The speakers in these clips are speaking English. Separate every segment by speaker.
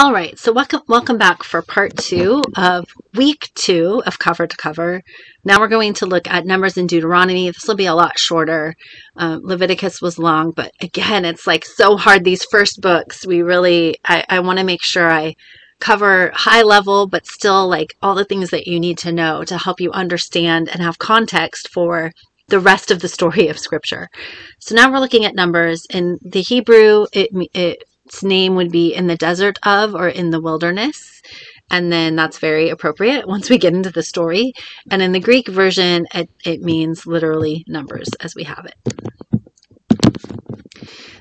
Speaker 1: All right, so welcome, welcome back for part two of week two of cover to cover. Now we're going to look at Numbers in Deuteronomy. This will be a lot shorter. Um, Leviticus was long, but again, it's like so hard. These first books, we really, I, I want to make sure I cover high level, but still like all the things that you need to know to help you understand and have context for the rest of the story of Scripture. So now we're looking at Numbers. In the Hebrew, it, it its name would be in the desert of or in the wilderness. And then that's very appropriate once we get into the story. And in the Greek version, it, it means literally numbers as we have it.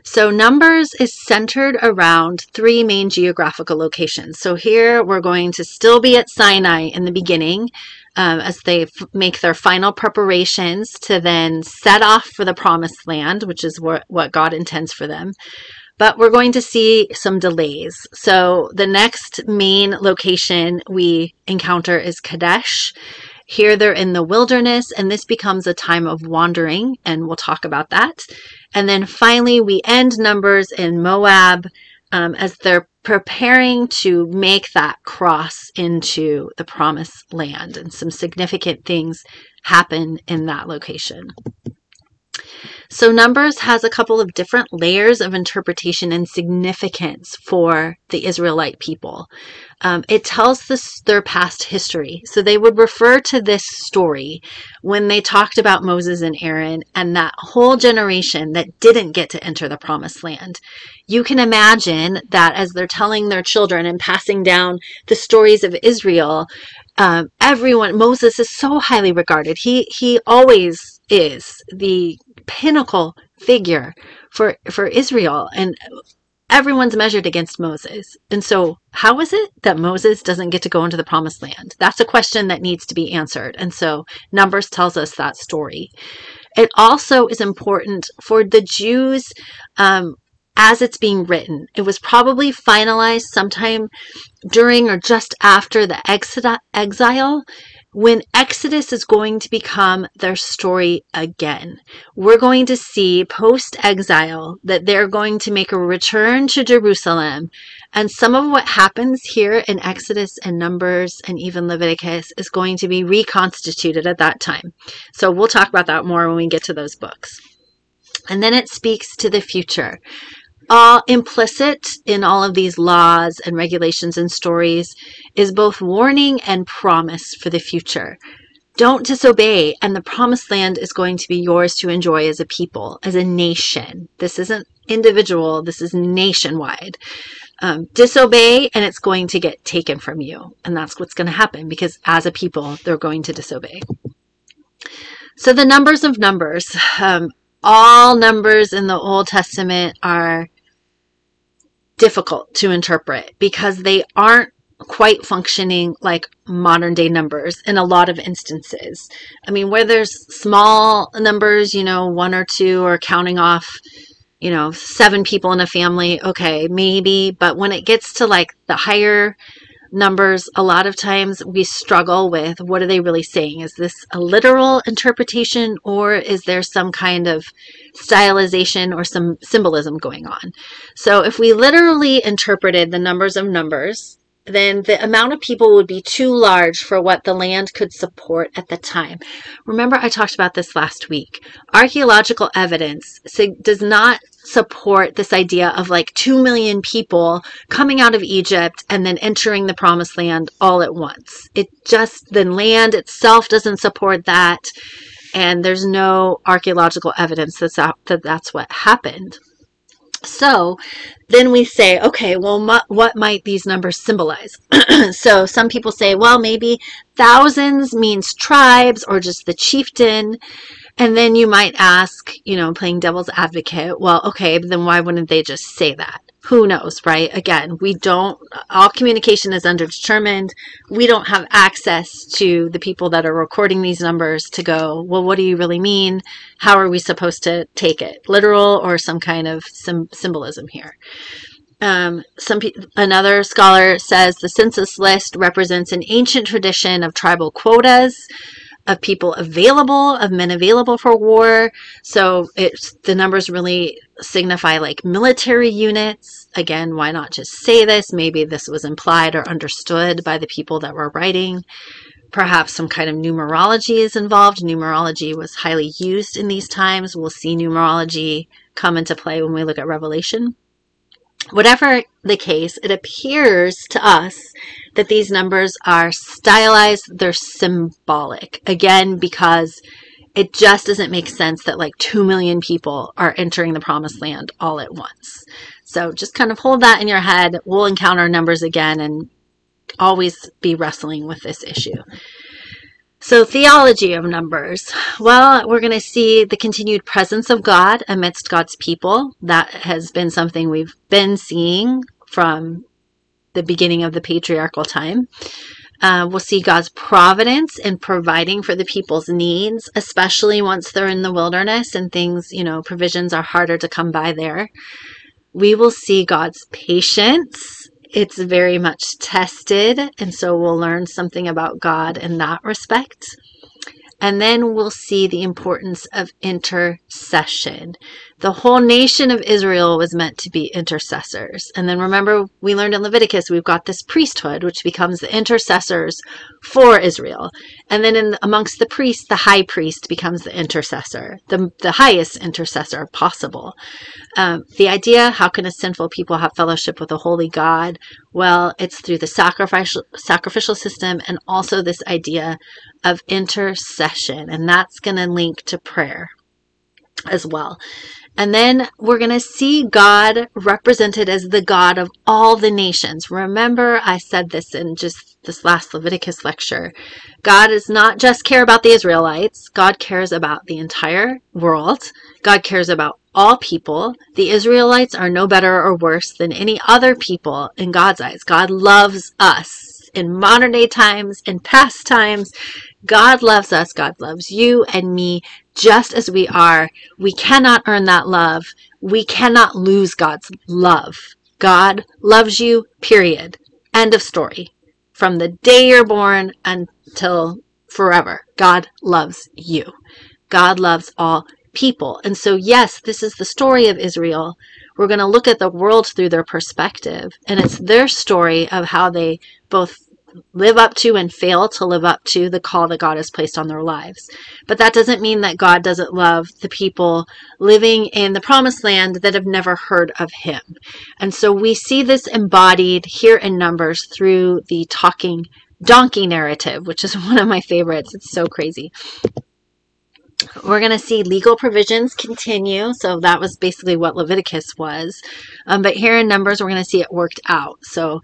Speaker 1: So, Numbers is centered around three main geographical locations. So, here we're going to still be at Sinai in the beginning um, as they f- make their final preparations to then set off for the promised land, which is what, what God intends for them but we're going to see some delays. So the next main location we encounter is Kadesh. Here they're in the wilderness, and this becomes a time of wandering, and we'll talk about that. And then finally, we end Numbers in Moab um, as they're preparing to make that cross into the promised land, and some significant things happen in that location. So Numbers has a couple of different layers of interpretation and significance for the Israelite people. Um, it tells this, their past history. So they would refer to this story when they talked about Moses and Aaron and that whole generation that didn't get to enter the promised land. You can imagine that as they're telling their children and passing down the stories of Israel, um, everyone, Moses is so highly regarded. He, he always is the pinnacle figure for for Israel and everyone's measured against Moses. And so, how is it that Moses doesn't get to go into the promised land? That's a question that needs to be answered. And so, Numbers tells us that story. It also is important for the Jews um, as it's being written. It was probably finalized sometime during or just after the exile when Exodus is going to become their story again. We're going to see post exile that they're going to make a return to Jerusalem. And some of what happens here in Exodus and Numbers and even Leviticus is going to be reconstituted at that time. So we'll talk about that more when we get to those books. And then it speaks to the future all implicit in all of these laws and regulations and stories is both warning and promise for the future. Don't disobey, and the promised land is going to be yours to enjoy as a people, as a nation. This isn't individual, this is nationwide. Um, disobey, and it's going to get taken from you. And that's what's going to happen because as a people, they're going to disobey. So, the numbers of numbers. Um, all numbers in the Old Testament are difficult to interpret because they aren't quite functioning like modern day numbers in a lot of instances. I mean, where there's small numbers, you know, one or two or counting off, you know, seven people in a family, okay, maybe. But when it gets to like the higher numbers, a lot of times we struggle with what are they really saying? Is this a literal interpretation or is there some kind of stylization or some symbolism going on? So if we literally interpreted the numbers of numbers, then the amount of people would be too large for what the land could support at the time. Remember, I talked about this last week. Archaeological evidence does not support this idea of like 2 million people coming out of Egypt and then entering the promised land all at once. It just, the land itself doesn't support that. And there's no archaeological evidence that's, that that's what happened. So then we say, okay, well, what might these numbers symbolize? so some people say, well, maybe thousands means tribes or just the chieftain. And then you might ask, you know, playing devil's advocate, well, okay, then why wouldn't they just say that? Who knows, right? Again, we don't, all communication is underdetermined. We don't have access to the people that are recording these numbers to go, well, what do you really mean? How are we supposed to take it? Literal or some kind of sim- symbolism here? Um, some pe- another scholar says the census list represents an ancient tradition of tribal quotas of people available, of men available for war. So it's the numbers really signify like military units. Again, why not just say this? Maybe this was implied or understood by the people that were writing. Perhaps some kind of numerology is involved. Numerology was highly used in these times. We'll see numerology come into play when we look at Revelation. Whatever the case, it appears to us that these numbers are stylized, they're symbolic. Again, because it just doesn't make sense that like 2 million people are entering the promised land all at once. So just kind of hold that in your head. We'll encounter numbers again and always be wrestling with this issue. So, theology of numbers. Well, we're going to see the continued presence of God amidst God's people. That has been something we've been seeing from the beginning of the patriarchal time. Uh, we'll see God's providence in providing for the people's needs, especially once they're in the wilderness and things, you know, provisions are harder to come by there. We will see God's patience it's very much tested, and so we'll learn something about God in that respect. And then we'll see the importance of intercession. The whole nation of Israel was meant to be intercessors. And then remember, we learned in Leviticus, we've got this priesthood, which becomes the intercessors for Israel. And then in amongst the priests, the high priest becomes the intercessor, the, the highest intercessor possible. Um, the idea, how can a sinful people have fellowship with a holy God? Well, it's through the sacrificial, sacrificial system and also this idea of intercession. And that's going to link to prayer as well. And then we're going to see God represented as the God of all the nations. Remember, I said this in just this last Leviticus lecture. God does not just care about the Israelites, God cares about the entire world. God cares about all people. The Israelites are no better or worse than any other people in God's eyes. God loves us in modern day times, in past times. God loves us. God loves you and me just as we are. We cannot earn that love. We cannot lose God's love. God loves you, period. End of story. From the day you're born until forever, God loves you. God loves all people. And so, yes, this is the story of Israel. We're going to look at the world through their perspective. And it's their story of how they both live up to and fail to live up to the call that God has placed on their lives. But that doesn't mean that God doesn't love the people living in the promised land that have never heard of him. And so we see this embodied here in Numbers through the talking donkey narrative, which is one of my favorites. It's so crazy. We're going to see legal provisions continue. So that was basically what Leviticus was. Um, but here in Numbers, we're going to see it worked out. So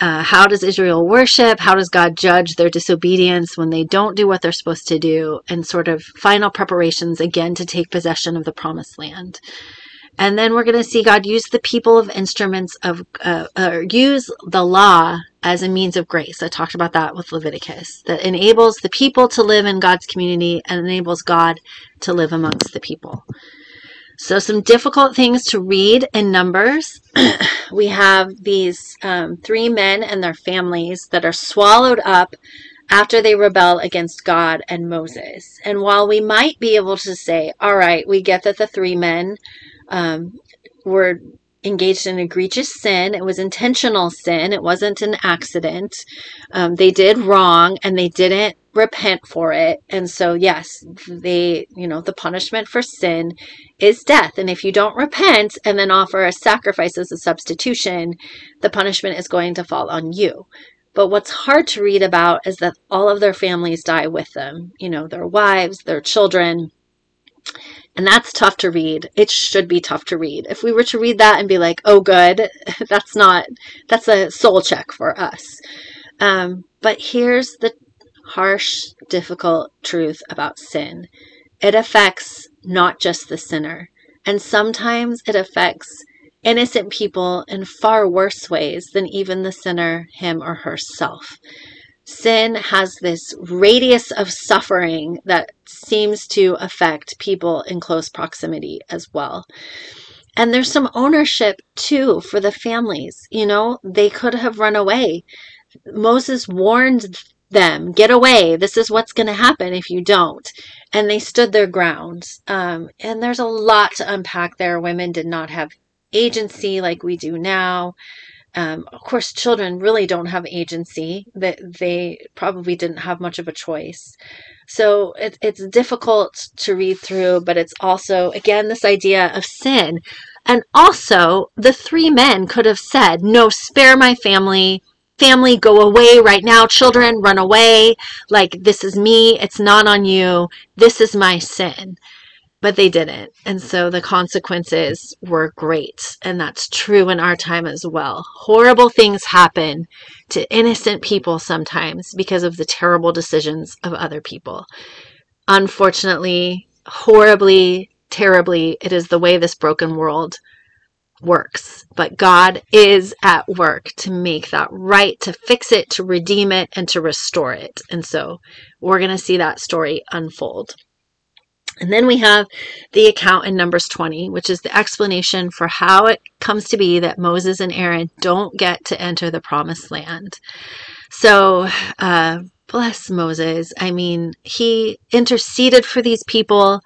Speaker 1: uh, how does Israel worship? How does God judge their disobedience when they don't do what they're supposed to do? And sort of final preparations again to take possession of the promised land. And then we're going to see God use the people of instruments of, uh, use the law as a means of grace. I talked about that with Leviticus, that enables the people to live in God's community and enables God to live amongst the people. So, some difficult things to read in Numbers. we have these um, three men and their families that are swallowed up after they rebel against God and Moses. And while we might be able to say, all right, we get that the three men um, were engaged in egregious sin. It was intentional sin. It wasn't an accident. Um, they did wrong and they didn't repent for it. And so, yes, they, you know, the punishment for sin is death. And if you don't repent and then offer a sacrifice as a substitution, the punishment is going to fall on you. But what's hard to read about is that all of their families die with them, you know, their wives, their children. And that's tough to read. It should be tough to read. If we were to read that and be like, oh, good, that's not, that's a soul check for us. Um, but here's the harsh, difficult truth about sin it affects not just the sinner, and sometimes it affects innocent people in far worse ways than even the sinner, him or herself. Sin has this radius of suffering that seems to affect people in close proximity as well. And there's some ownership too for the families. You know, they could have run away. Moses warned them, get away. This is what's going to happen if you don't. And they stood their ground. Um, and there's a lot to unpack there. Women did not have agency like we do now. Um, of course, children really don't have agency. That they probably didn't have much of a choice. So it, it's difficult to read through, but it's also again this idea of sin. And also, the three men could have said, "No, spare my family family, go away right now. Children, run away. Like, this is me. It's not on you. This is my sin. But they didn't. And so the consequences were great. And that's true in our time as well. Horrible things happen to innocent people sometimes because of the terrible decisions of other people. Unfortunately, horribly, terribly, it is the way this broken world works, but God is at work to make that right, to fix it, to redeem it, and to restore it. And so we're going to see that story unfold. And then we have the account in Numbers 20, which is the explanation for how it comes to be that Moses and Aaron don't get to enter the promised land. So, uh, bless Moses. I mean, he interceded for these people.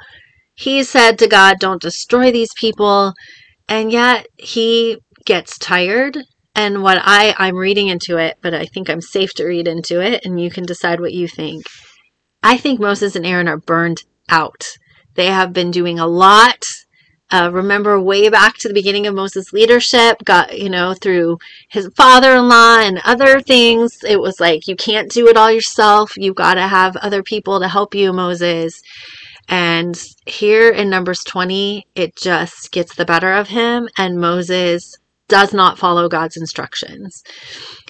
Speaker 1: He said to God, Don't destroy these people and yet he gets tired and what I I'm reading into it, but I think I'm safe to read into it and you can decide what you think. I think Moses and Aaron are burned out. They have been doing a lot. Uh, remember way back to the beginning of Moses' leadership, got, you know, through his father in law and other things. It was like, you can't do it all yourself. You've got to have other people to help you, Moses. And here in Numbers 20, it just gets the better of him, and Moses does not follow God's instructions.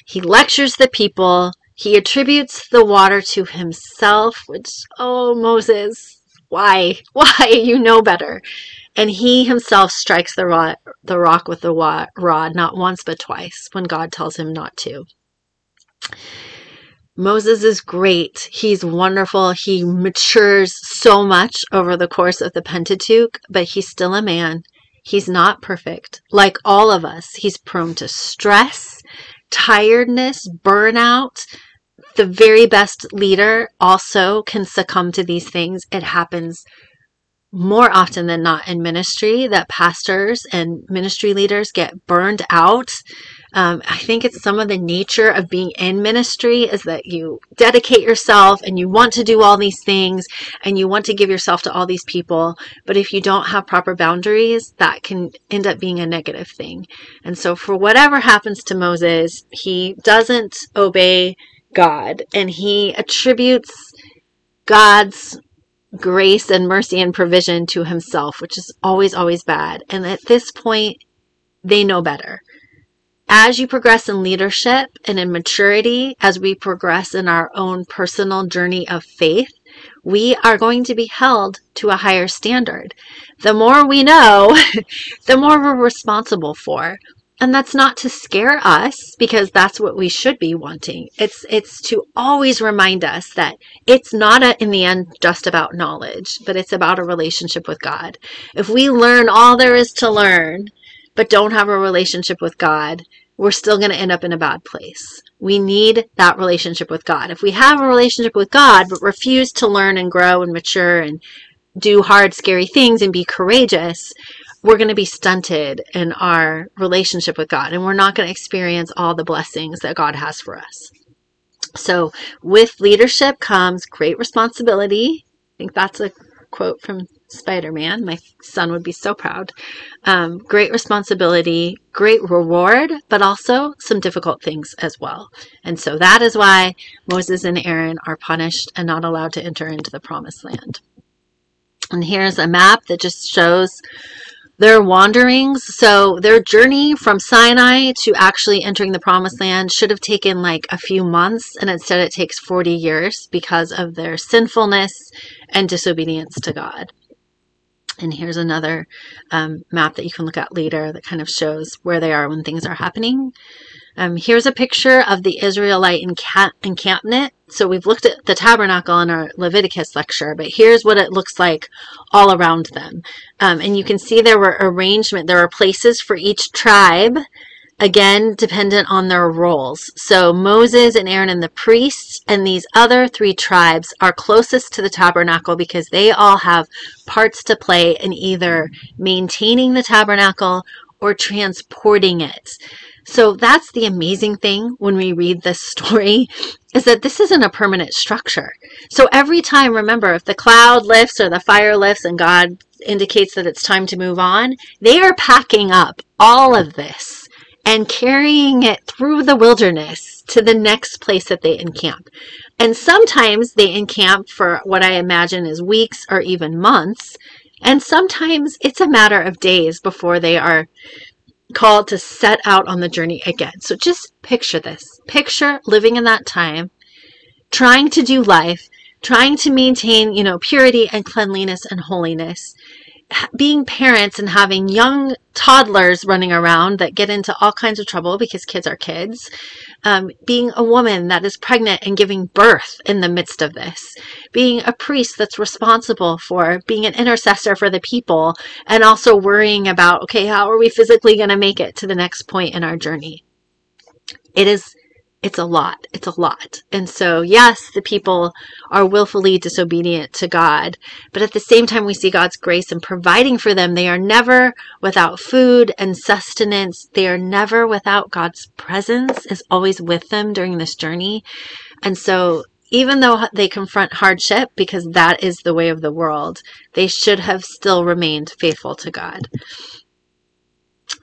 Speaker 1: He lectures the people, he attributes the water to himself, which, oh, Moses, why? Why? You know better. And he himself strikes the rock, the rock with the rod, not once but twice, when God tells him not to. Moses is great. He's wonderful. He matures so much over the course of the Pentateuch, but he's still a man. He's not perfect. Like all of us, he's prone to stress, tiredness, burnout. The very best leader also can succumb to these things. It happens more often than not in ministry that pastors and ministry leaders get burned out um, I think it's some of the nature of being in ministry is that you dedicate yourself and you want to do all these things and you want to give yourself to all these people. But if you don't have proper boundaries, that can end up being a negative thing. And so, for whatever happens to Moses, he doesn't obey God and he attributes God's grace and mercy and provision to himself, which is always, always bad. And at this point, they know better as you progress in leadership and in maturity, as we progress in our own personal journey of faith, we are going to be held to a higher standard. The more we know, the more we're responsible for. And that's not to scare us because that's what we should be wanting. It's it's to always remind us that it's not a, in the end just about knowledge, but it's about a relationship with God. If we learn all there is to learn, but don't have a relationship with God, we're still going to end up in a bad place. We need that relationship with God. If we have a relationship with God, but refuse to learn and grow and mature and do hard, scary things and be courageous, we're going to be stunted in our relationship with God and we're not going to experience all the blessings that God has for us. So, with leadership comes great responsibility. I think that's a quote from Spider Man. My son would be so proud. Um, great responsibility, great reward, but also some difficult things as well. And so that is why Moses and Aaron are punished and not allowed to enter into the promised land. And here's a map that just shows their wanderings. So their journey from Sinai to actually entering the promised land should have taken like a few months, and instead it takes 40 years because of their sinfulness and disobedience to God. And here's another um, map that you can look at later that kind of shows where they are when things are happening. Um, here's a picture of the Israelite encamp- encampment. So we've looked at the tabernacle in our Leviticus lecture, but here's what it looks like all around them. Um, and you can see there were arrangement, there were places for each tribe again dependent on their roles. So Moses and Aaron and the priests and these other three tribes are closest to the tabernacle because they all have parts to play in either maintaining the tabernacle or transporting it. So that's the amazing thing when we read this story is that this isn't a permanent structure. So every time, remember, if the cloud lifts or the fire lifts and God indicates that it's time to move on, they are packing up all of this and carrying it through the wilderness to the next place that they encamp. And sometimes they encamp for what I imagine is weeks or even months. And sometimes it's a matter of days before they are called to set out on the journey again. So just picture this. Picture living in that time, trying to do life, trying to maintain, you know, purity and cleanliness and holiness. Being parents and having young toddlers running around that get into all kinds of trouble because kids are kids, um, being a woman that is pregnant and giving birth in the midst of this, being a priest that's responsible for being an intercessor for the people, and also worrying about, okay, how are we physically going to make it to the next point in our journey? It is it's a lot. It's a lot. And so, yes, the people are willfully disobedient to God, but at the same time, we see God's grace in providing for them. They are never without food and sustenance. They are never without God's presence is always with them during this journey. And so, even though they confront hardship, because that is the way of the world, they should have still remained faithful to God.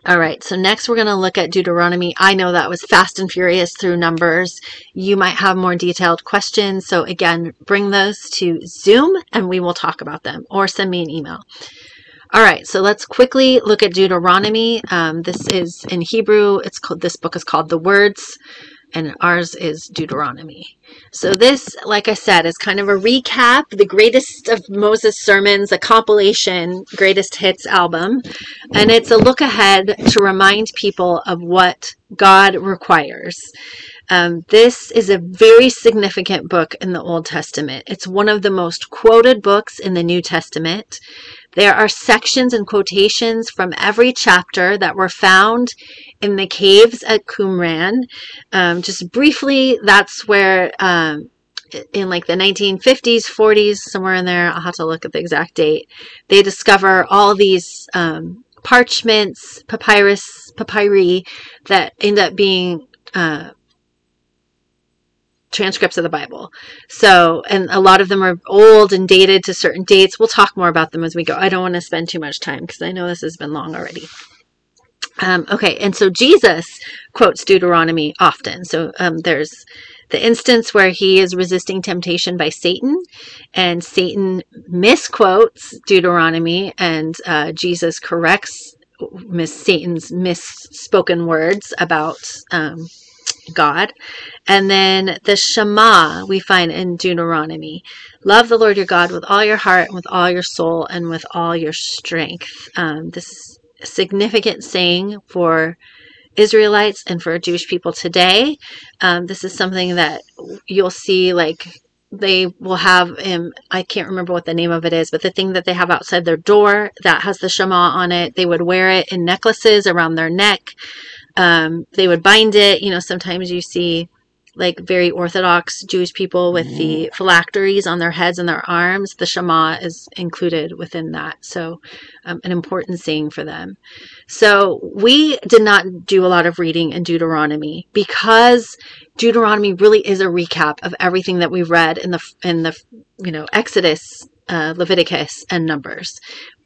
Speaker 1: All right, so next we're going to look at Deuteronomy. I know that was fast and furious through numbers. You might have more detailed questions. So again, bring those to Zoom and we will talk about them or send me an email. All right, so let's quickly look at Deuteronomy. Um, this is in Hebrew. It's called, this book is called The Words and ours is Deuteronomy. So this, like I said, is kind of a recap, the greatest of Moses' sermons, a compilation, greatest hits album, and it's a look ahead to remind people of what God requires. Um, this is a very significant book in the Old Testament. It's one of the most quoted books in the New Testament. There are sections and quotations from every chapter that were found in the caves at Qumran. Um, just briefly, that's where um, in like the 1950s, 40s, somewhere in there, I'll have to look at the exact date, they discover all these um, parchments, papyrus, papyri that end up being uh, transcripts of the Bible. So, and a lot of them are old and dated to certain dates. We'll talk more about them as we go. I don't want to spend too much time because I know this has been long already. Um, okay, and so Jesus quotes Deuteronomy often. So um, there's the instance where he is resisting temptation by Satan, and Satan misquotes Deuteronomy, and uh, Jesus corrects Miss Satan's misspoken words about um, God. And then the Shema we find in Deuteronomy. Love the Lord your God with all your heart, and with all your soul, and with all your strength. Um, this significant saying for Israelites and for Jewish people today. Um, this is something that you'll see like they will have um, i can't remember what the name of it is but the thing that they have outside their door that has the shema on it they would wear it in necklaces around their neck um, they would bind it. You know, sometimes you see like very Orthodox Jewish people with the mm-hmm. phylacteries on their heads and their arms. The Shema is included within that. So, um, an important saying for them. So, we did not do a lot of reading in Deuteronomy because Deuteronomy really is a recap of everything that we've read in the in the you know Exodus, uh, Leviticus, and Numbers.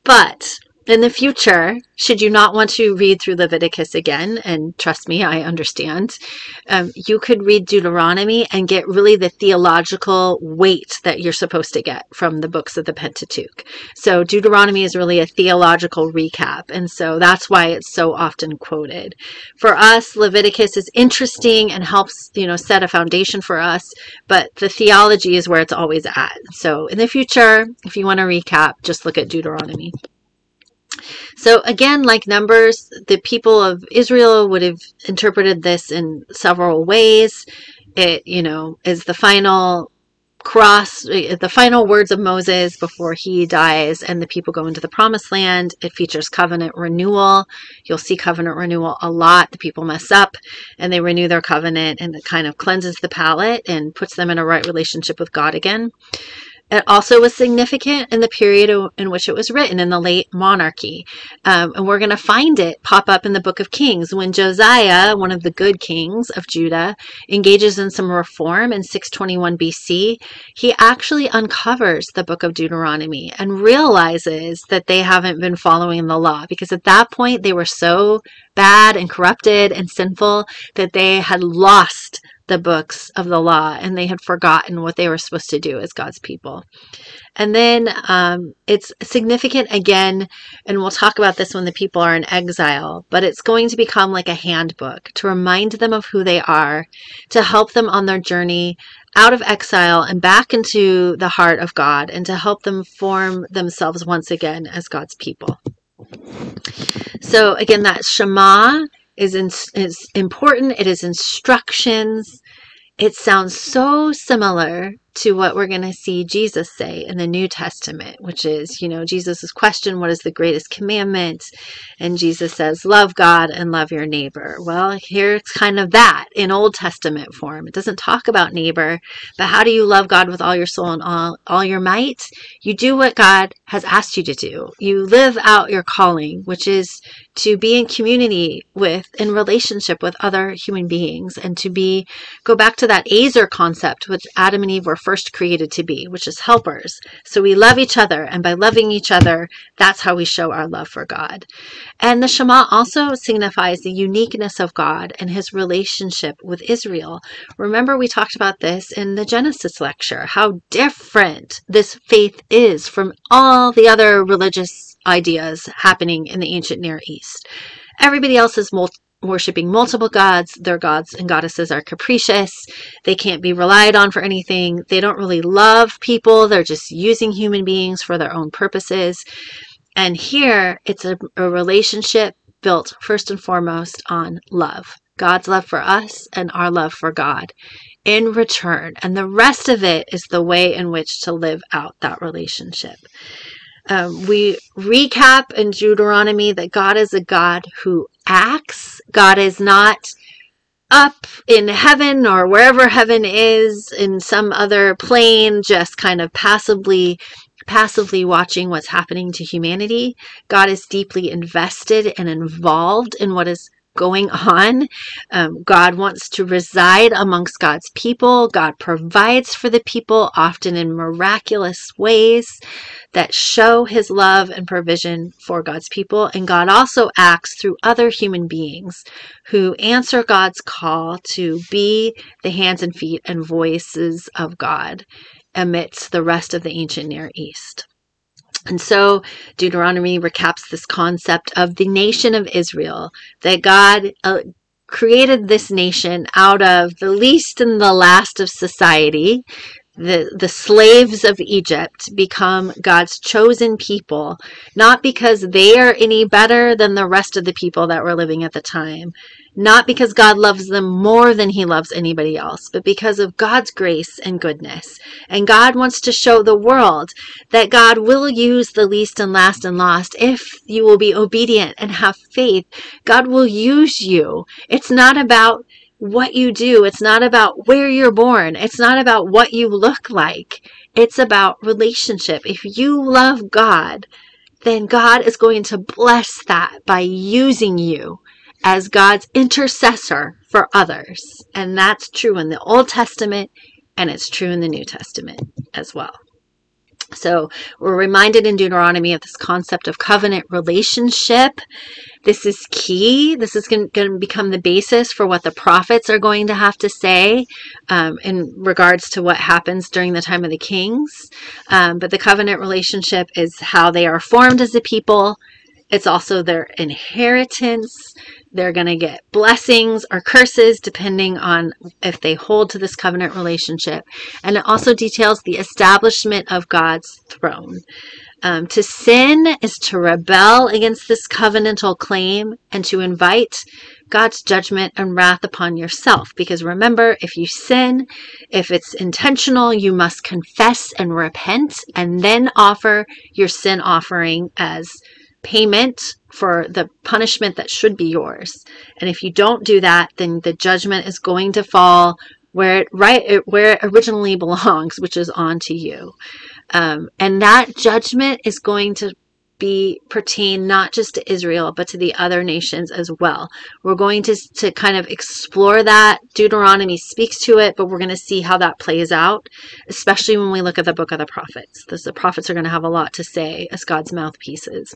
Speaker 1: But in the future, should you not want to read through Leviticus again, and trust me, I understand, um, you could read Deuteronomy and get really the theological weight that you're supposed to get from the books of the Pentateuch. So Deuteronomy is really a theological recap, and so that's why it's so often quoted. For us, Leviticus is interesting and helps, you know, set a foundation for us, but the theology is where it's always at. So in the future, if you want to recap, just look at Deuteronomy. So again, like Numbers, the people of Israel would have interpreted this in several ways. It, you know, is the final cross eh, the final words of Moses before he dies and the people go into the promised land. It features covenant renewal. You'll see covenant renewal a lot. The people mess up and they renew their covenant and it kind of cleanses the palate and puts them in a right relationship with God again. It also was significant in the period in which it was written, in the late monarchy. Um, and we're going to find it pop up in the book of Kings when Josiah, one of the good kings of Judah, engages in some reform in 621 BC. He actually uncovers the book of Deuteronomy and realizes that they haven't been following the law because at that point they were so bad and corrupted and sinful that they had lost the books of the law and they had forgotten what they were supposed to do as God's people. And then um, it's significant again, and we'll talk about this when the people are in exile, but it's going to become like a handbook to remind them of who they are, to help them on their journey out of exile and back into the heart of God, and to help them form themselves once again as God's people. So, again, that Shema is, in, is important. It is instructions. It sounds so similar to what we're going to see Jesus say in the New Testament, which is, you know, Jesus' question, What is the greatest commandment? And Jesus says, Love God and love your neighbor. Well, here it's kind of that in Old Testament form. It doesn't talk about neighbor, but how do you love God with all your soul and all, all your might? You do what God has asked you to do. You live out your calling, which is to be in community with, in relationship with other human beings, and to be, go back to that ezer concept, which Adam and Eve were first created to be, which is helpers. So we love each other, and by loving each other, that's how we show our love for God. And the Shema also signifies the uniqueness of God and his relationship with Israel. Remember, we talked about this in the Genesis lecture, how different this faith is from all the other religious ideas happening in the ancient Near East. Everybody else is worshiping multiple gods. Their gods and goddesses are capricious. They can't be relied on for anything. They don't really love people. They're just using human beings for their own purposes. And here it's a, a relationship built first and foremost on love. God's love for us and our love for God in return. And the rest of it is the way in which to live out that relationship. Um, we recap in Deuteronomy that God is a God who acts. God is not up in heaven or wherever heaven is in some other plane, just kind of passively passively watching what's happening to humanity. God is deeply invested and involved in what is going on. Um, God wants to reside amongst God's people. God provides for the people, often in miraculous ways that show his love and provision for God's people. And God also acts through other human beings who answer God's call to be the hands and feet and voices of God amidst the rest of the ancient Near East. And so Deuteronomy recaps this concept of the nation of Israel, that God uh, created this nation out of the least and the last of society. The, the slaves of Egypt become God's chosen people, not because they are any better than the rest of the people that were living at the time, not because God loves them more than he loves anybody else, but because of God's grace and goodness. And God wants to show the world that God will use the least and last and lost if you will be obedient and have faith. God will use you. It's not about what you do. It's not about where you're born. It's not about what you look like. It's about relationship. If you love God, then God is going to bless that by using you as God's intercessor for others. And that's true in the Old Testament and it's true in the New Testament as well. So we're reminded in Deuteronomy of this concept of covenant relationship. This is key. This is going to become the basis for what the prophets are going to have to say um, in regards to what happens during the time of the kings. Um, but the covenant relationship is how they are formed as a people. It's also their inheritance. They're going to get blessings or curses depending on if they hold to this covenant relationship. And it also details the establishment of God's throne. Um, to sin is to rebel against this covenantal claim and to invite God's judgment and wrath upon yourself. Because remember, if you sin, if it's intentional, you must confess and repent and then offer your sin offering as payment for the punishment that should be yours. And if you don't do that, then the judgment is going to fall where it right where it originally belongs, which is onto you. Um, and that judgment is going to be pertain not just to Israel, but to the other nations as well. We're going to, to kind of explore that. Deuteronomy speaks to it, but we're going to see how that plays out, especially when we look at the book of the prophets. the prophets are going to have a lot to say as God's mouthpieces.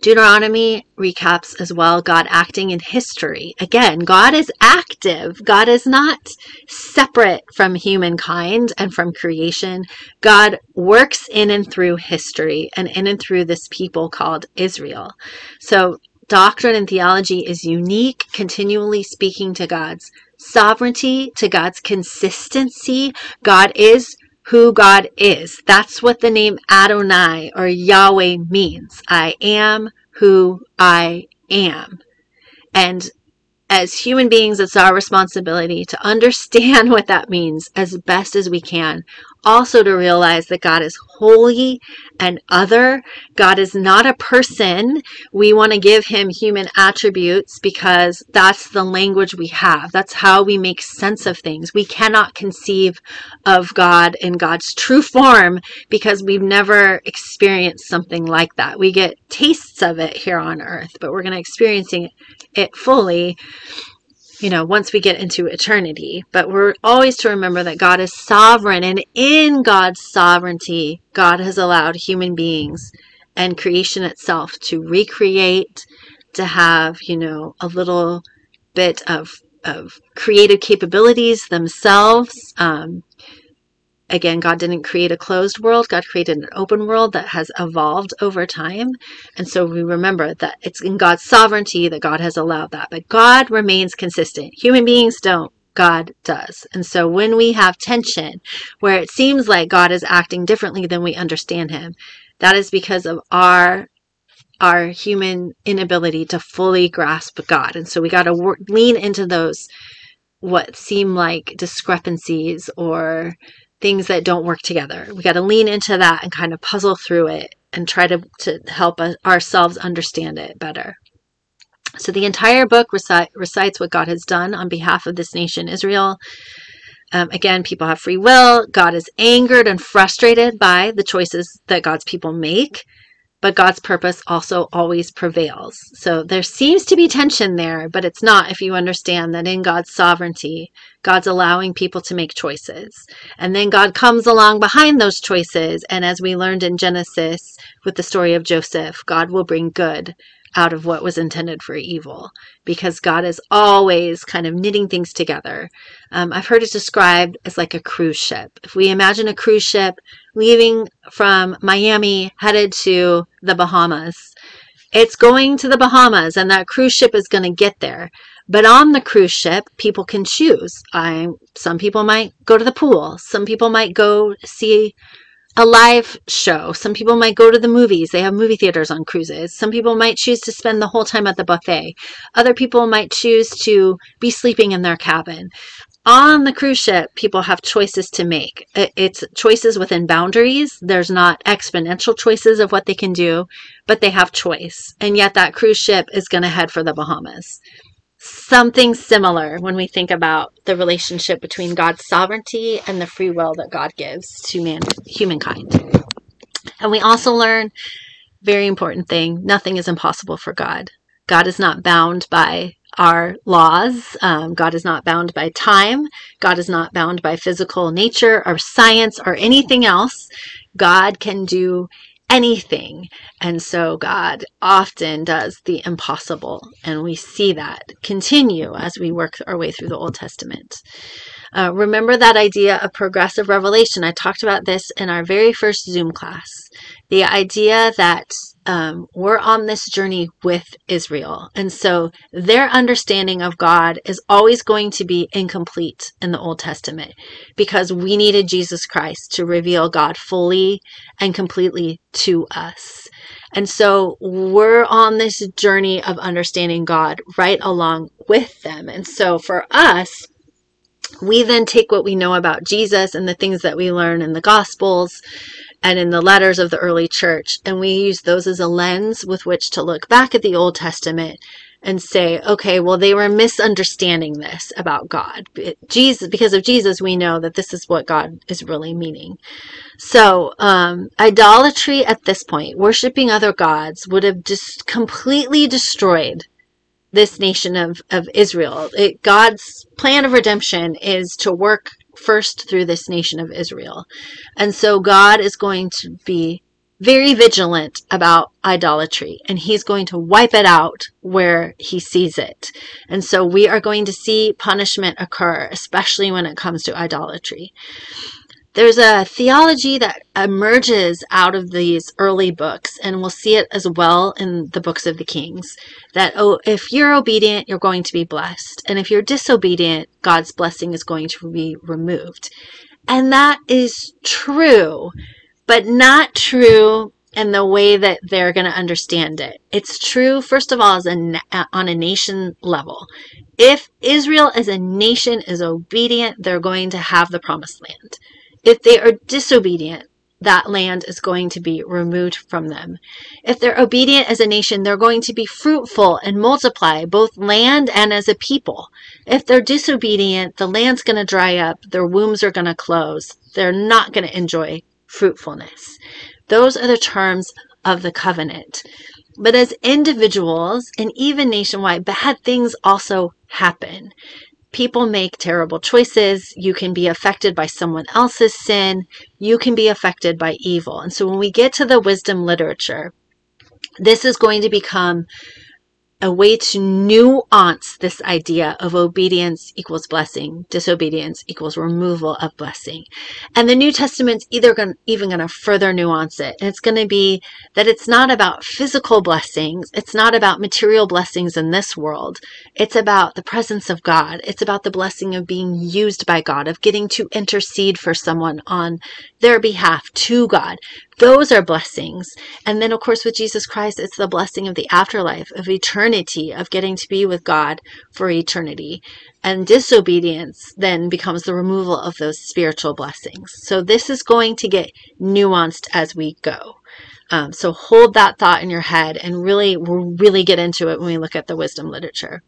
Speaker 1: Deuteronomy recaps as well God acting in history. Again, God is active. God is not separate from humankind and from creation. God works in and through history and in and through this people called Israel. So, doctrine and theology is unique, continually speaking to God's sovereignty, to God's consistency. God is who God is. That's what the name Adonai or Yahweh means. I am who I am. And as human beings, it's our responsibility to understand what that means as best as we can. Also, to realize that God is holy and other. God is not a person. We want to give him human attributes because that's the language we have. That's how we make sense of things. We cannot conceive of God in God's true form because we've never experienced something like that. We get tastes of it here on earth, but we're going to experiencing it fully you know, once we get into eternity. But we're always to remember that God is sovereign, and in God's sovereignty, God has allowed human beings and creation itself to recreate, to have, you know, a little bit of of creative capabilities themselves. Um, again, God didn't create a closed world. God created an open world that has evolved over time. And so we remember that it's in God's sovereignty that God has allowed that. But God remains consistent. Human beings don't. God does. And so when we have tension where it seems like God is acting differently than we understand him, that is because of our our human inability to fully grasp God. And so we got to lean into those what seem like discrepancies or things that don't work together. We got to lean into that and kind of puzzle through it and try to, to help us, ourselves understand it better. So the entire book recite, recites what God has done on behalf of this nation, Israel. Um, again, people have free will. God is angered and frustrated by the choices that God's people make but God's purpose also always prevails. So there seems to be tension there, but it's not if you understand that in God's sovereignty, God's allowing people to make choices. And then God comes along behind those choices. And as we learned in Genesis with the story of Joseph, God will bring good out of what was intended for evil because God is always kind of knitting things together. Um, I've heard it described as like a cruise ship. If we imagine a cruise ship leaving from Miami headed to the Bahamas, it's going to the Bahamas and that cruise ship is going to get there. But on the cruise ship, people can choose. I, some people might go to the pool. Some people might go see a live show. Some people might go to the movies. They have movie theaters on cruises. Some people might choose to spend the whole time at the buffet. Other people might choose to be sleeping in their cabin. On the cruise ship, people have choices to make. It's choices within boundaries. There's not exponential choices of what they can do, but they have choice. And yet that cruise ship is going to head for the Bahamas something similar when we think about the relationship between God's sovereignty and the free will that God gives to man humankind. And we also learn very important thing, nothing is impossible for God. God is not bound by our laws. Um, God is not bound by time. God is not bound by physical nature or science or anything else. God can do anything. And so God often does the impossible. And we see that continue as we work our way through the Old Testament. Uh, remember that idea of progressive revelation. I talked about this in our very first Zoom class. The idea that um, we're on this journey with Israel. And so their understanding of God is always going to be incomplete in the Old Testament because we needed Jesus Christ to reveal God fully and completely to us. And so we're on this journey of understanding God right along with them. And so for us, we then take what we know about Jesus and the things that we learn in the Gospels and in the letters of the early church, and we use those as a lens with which to look back at the Old Testament and say, okay, well, they were misunderstanding this about God. Jesus, because of Jesus, we know that this is what God is really meaning. So, um, idolatry at this point, worshiping other gods, would have just completely destroyed this nation of, of Israel. It, God's plan of redemption is to work first through this nation of Israel. And so God is going to be very vigilant about idolatry and he's going to wipe it out where he sees it. And so we are going to see punishment occur, especially when it comes to idolatry there's a theology that emerges out of these early books, and we'll see it as well in the books of the Kings. That, oh, if you're obedient, you're going to be blessed. And if you're disobedient, God's blessing is going to be removed. And that is true, but not true in the way that they're going to understand it. It's true, first of all, as a, uh, on a nation level. If Israel as a nation is obedient, they're going to have the promised land. If they are disobedient, that land is going to be removed from them. If they're obedient as a nation, they're going to be fruitful and multiply, both land and as a people. If they're disobedient, the land's going to dry up, their wombs are going to close, they're not going to enjoy fruitfulness. Those are the terms of the covenant. But as individuals and even nationwide, bad things also happen people make terrible choices. You can be affected by someone else's sin. You can be affected by evil. And so when we get to the wisdom literature, this is going to become a way to nuance this idea of obedience equals blessing, disobedience equals removal of blessing. And the New Testament's either going even going to further nuance it. And it's going to be that it's not about physical blessings. It's not about material blessings in this world. It's about the presence of God. It's about the blessing of being used by God, of getting to intercede for someone on their behalf to God. Those are blessings. And then, of course, with Jesus Christ, it's the blessing of the afterlife, of eternity, of getting to be with God for eternity. And disobedience then becomes the removal of those spiritual blessings. So this is going to get nuanced as we go. Um, so hold that thought in your head and really, we'll really get into it when we look at the wisdom literature.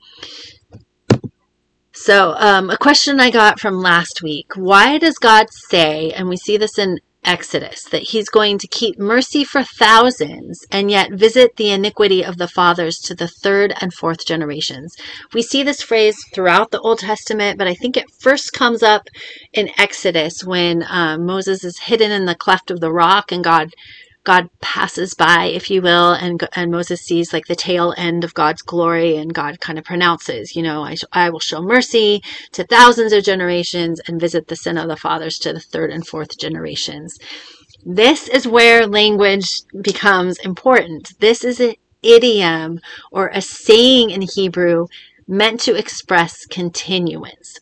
Speaker 1: So, um, a question I got from last week why does God say, and we see this in Exodus, that he's going to keep mercy for thousands and yet visit the iniquity of the fathers to the third and fourth generations. We see this phrase throughout the Old Testament, but I think it first comes up in Exodus when um, Moses is hidden in the cleft of the rock and God God passes by, if you will, and and Moses sees like the tail end of God's glory, and God kind of pronounces, you know, I, sh- I will show mercy to thousands of generations and visit the sin of the fathers to the third and fourth generations. This is where language becomes important. This is an idiom or a saying in Hebrew meant to express continuance.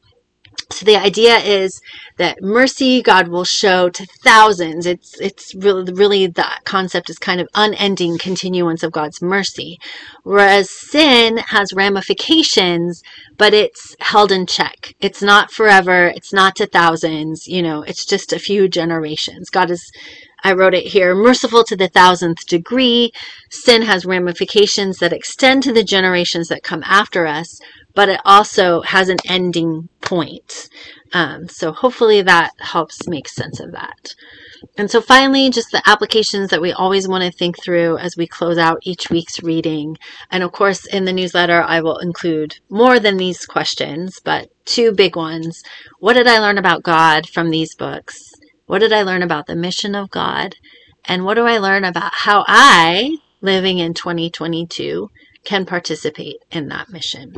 Speaker 1: So the idea is that mercy God will show to thousands. It's it's really really the concept is kind of unending continuance of God's mercy. Whereas sin has ramifications, but it's held in check. It's not forever, it's not to thousands, you know, it's just a few generations. God is I wrote it here merciful to the thousandth degree. Sin has ramifications that extend to the generations that come after us, but it also has an ending point. Um, so hopefully that helps make sense of that. And so finally, just the applications that we always want to think through as we close out each week's reading. And of course, in the newsletter, I will include more than these questions, but two big ones. What did I learn about God from these books? What did I learn about the mission of God? And what do I learn about how I, living in 2022, can participate in that mission?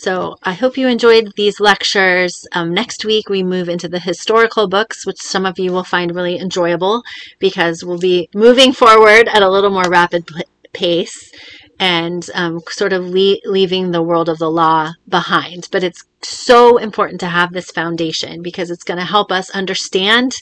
Speaker 1: So I hope you enjoyed these lectures. Um, next week, we move into the historical books, which some of you will find really enjoyable because we'll be moving forward at a little more rapid pace and um, sort of le- leaving the world of the law behind. But it's so important to have this foundation because it's going to help us understand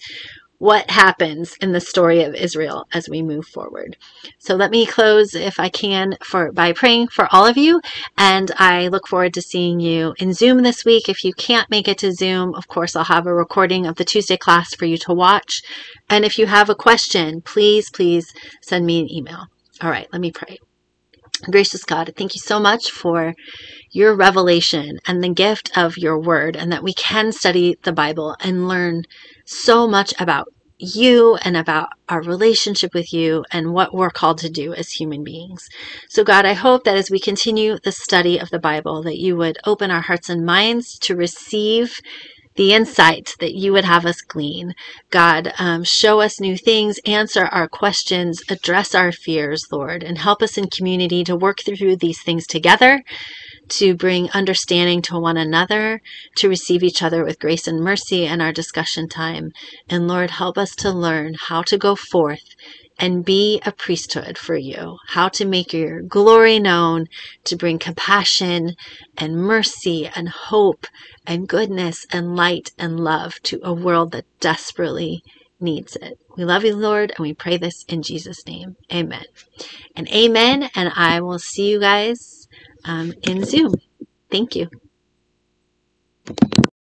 Speaker 1: what happens in the story of Israel as we move forward. So let me close if I can for by praying for all of you and I look forward to seeing you in Zoom this week. If you can't make it to Zoom, of course I'll have a recording of the Tuesday class for you to watch. And if you have a question, please please send me an email. All right, let me pray. Gracious God, thank you so much for your revelation and the gift of your word, and that we can study the Bible and learn so much about you and about our relationship with you and what we're called to do as human beings. So, God, I hope that as we continue the study of the Bible, that you would open our hearts and minds to receive the insight that you would have us glean. God, um, show us new things, answer our questions, address our fears, Lord, and help us in community to work through these things together to bring understanding to one another, to receive each other with grace and mercy in our discussion time. And Lord, help us to learn how to go forth and be a priesthood for you, how to make your glory known, to bring compassion and mercy and hope and goodness and light and love to a world that desperately needs it. We love you, Lord, and we pray this in Jesus' name. Amen. And amen. And I will see you guys um, in Zoom. Thank you.